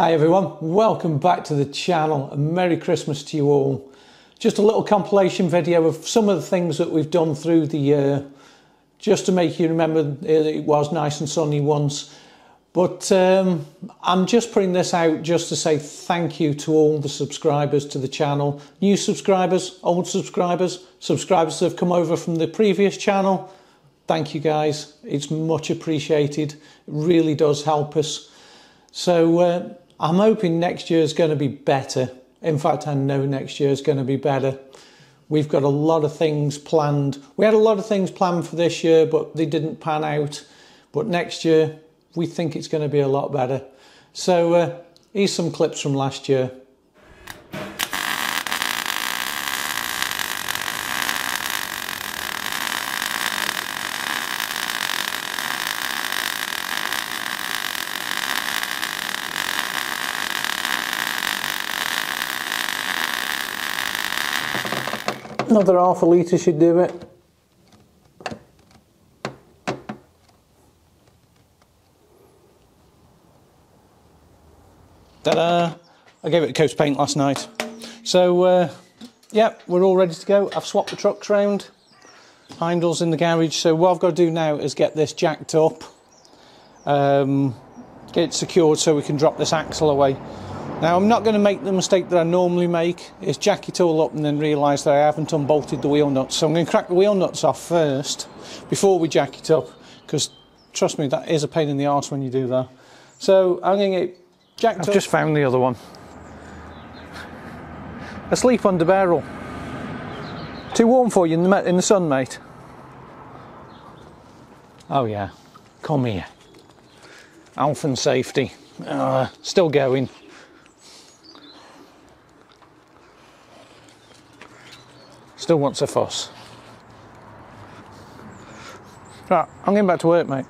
Hi everyone, welcome back to the channel and Merry Christmas to you all. Just a little compilation video of some of the things that we've done through the year, just to make you remember it was nice and sunny once. But um, I'm just putting this out just to say thank you to all the subscribers to the channel. New subscribers, old subscribers, subscribers that have come over from the previous channel. Thank you guys, it's much appreciated. It really does help us. So uh, I'm hoping next year is going to be better. In fact, I know next year is going to be better. We've got a lot of things planned. We had a lot of things planned for this year, but they didn't pan out. But next year, we think it's going to be a lot better. So uh, here's some clips from last year. Another half a litre should do it. Ta-da! I gave it a coat of paint last night. So, uh, yeah, we're all ready to go. I've swapped the trucks round. Heimdall's in the garage. So what I've got to do now is get this jacked up. Um, get it secured so we can drop this axle away. Now I'm not going to make the mistake that I normally make, is jack it all up and then realise that I haven't unbolted the wheel nuts. So I'm going to crack the wheel nuts off first before we jack it up, because trust me, that is a pain in the arse when you do that. So I'm going to get jacked up. I've up. just found the other one. Asleep under barrel. Too warm for you in the, in the sun, mate? Oh yeah, come here. Alphen safety. Uh, still going. Still wants a fuss. Right, I'm getting back to work, mate.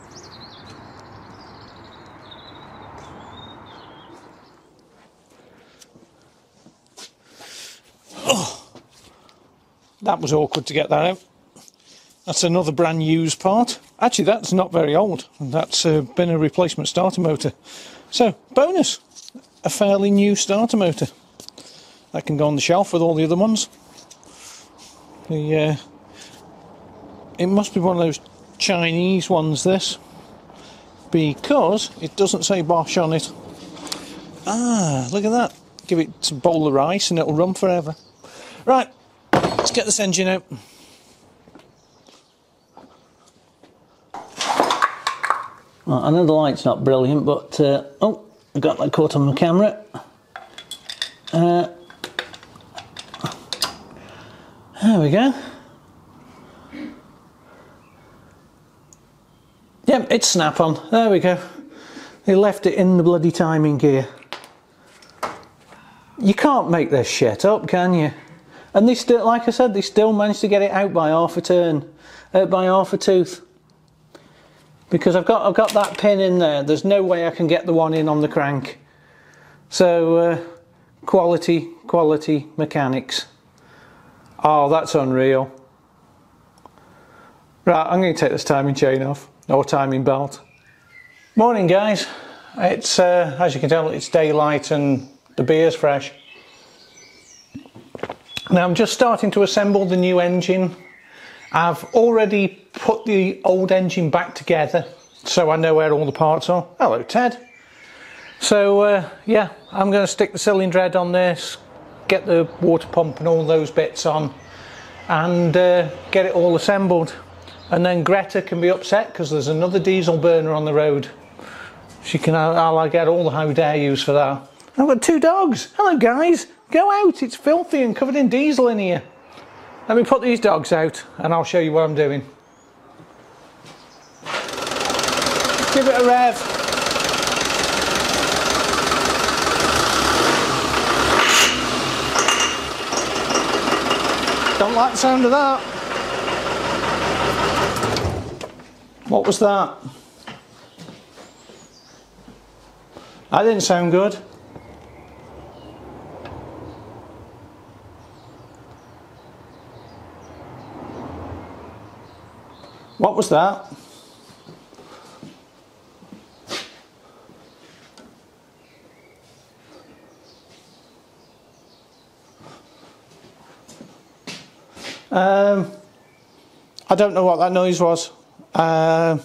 Oh, that was awkward to get that out. That's another brand new part. Actually, that's not very old. That's uh, been a replacement starter motor. So, bonus, a fairly new starter motor. That can go on the shelf with all the other ones. Uh, it must be one of those Chinese ones, this, because it doesn't say Bosch on it. Ah, look at that. Give it some bowl of rice and it'll run forever. Right, let's get this engine out. I know the light's not brilliant, but uh, oh, I got that caught on the camera. Uh, there go. Yep, it's snap on. There we go. They left it in the bloody timing gear. You can't make this shit up, can you? And they still, like I said, they still managed to get it out by half a turn, uh, by half a tooth because I've got I've got that pin in there there's no way I can get the one in on the crank so uh, quality quality mechanics oh that's unreal. Right I'm going to take this timing chain off or timing belt. Morning guys. It's uh, as you can tell it's daylight and the beer's fresh. Now I'm just starting to assemble the new engine. I've already put the old engine back together so I know where all the parts are. Hello Ted. So uh, yeah, I'm going to stick the cylinder head on this, get the water pump and all those bits on and uh, get it all assembled. And then Greta can be upset because there's another diesel burner on the road. She can, I'll, I'll get all the how dare use for that. I've got two dogs. Hello guys, go out, it's filthy and covered in diesel in here. Let me put these dogs out and I'll show you what I'm doing. Give it a rev. Don't like the sound of that. What was that? That didn't sound good. What was that? Um, I don't know what that noise was. Um,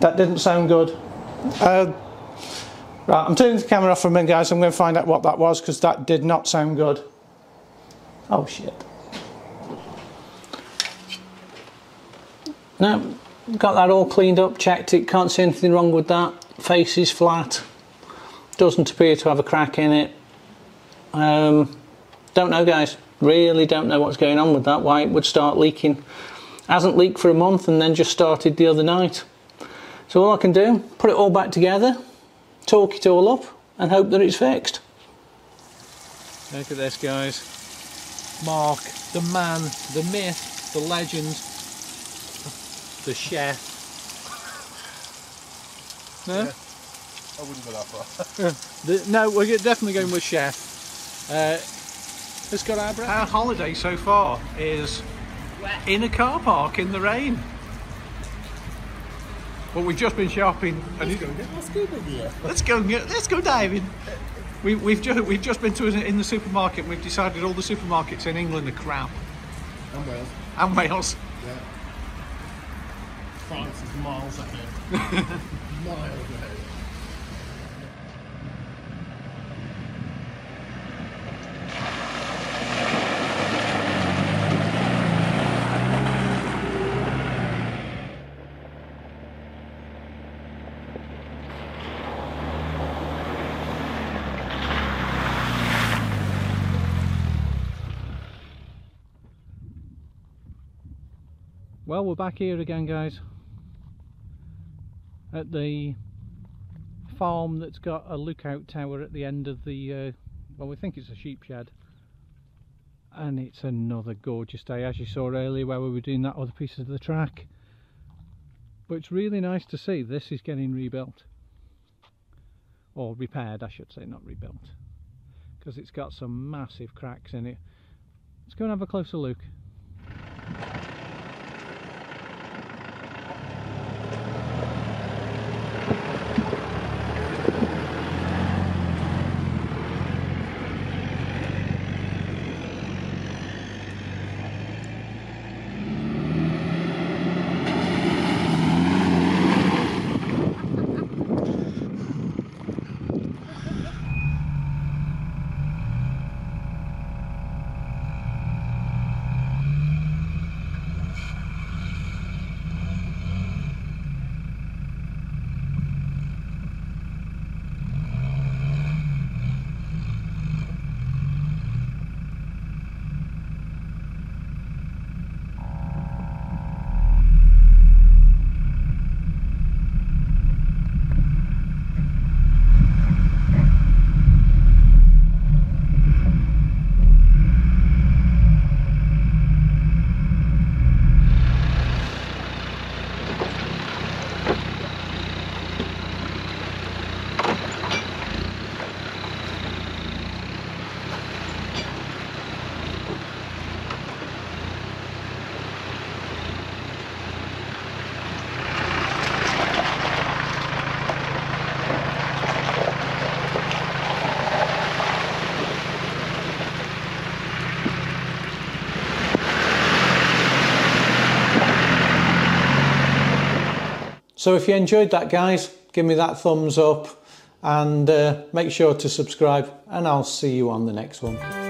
that didn't sound good. Uh, right, I'm turning the camera off for a minute, guys. I'm going to find out what that was because that did not sound good. Oh shit. No, got that all cleaned up, checked it, can't see anything wrong with that. Face is flat, doesn't appear to have a crack in it. Um, don't know, guys. Really don't know what's going on with that, why it would start leaking. Hasn't leaked for a month and then just started the other night. So all I can do, put it all back together, talk it all up, and hope that it's fixed. Look at this, guys. Mark, the man, the myth, the legend, the chef. No? Yeah. I wouldn't go that far. The, no, we're definitely going with chef. Uh, it's got our Our holiday so far is in a car park in the rain. Well, we've just been shopping. and Let's go get my scuba gear. Let's go. and get- Let's go diving. We, we've just we've just been to in the supermarket. and We've decided all the supermarkets in England are crap, And Wales. and Wales. Yeah. France is miles ahead. miles ahead. Well, we're back here again, guys. At the farm that's got a lookout tower at the end of the, uh, well, we think it's a sheep shed. And it's another gorgeous day, as you saw earlier, where we were doing that other piece of the track. But it's really nice to see this is getting rebuilt. Or repaired, I should say, not rebuilt. Because it's got some massive cracks in it. Let's go and have a closer look. So if you enjoyed that, guys, give me that thumbs up and uh, make sure to subscribe, and I'll see you on the next one.